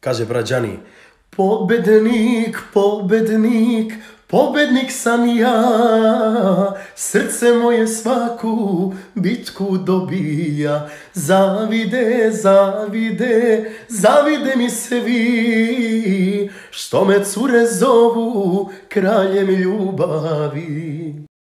Kaže brat pobednik, pobednik, pobednik sam ja, srce moje svaku bitku dobija, zavide, zavide, zavide mi se vi, što me cure zovu kraljem ljubavi.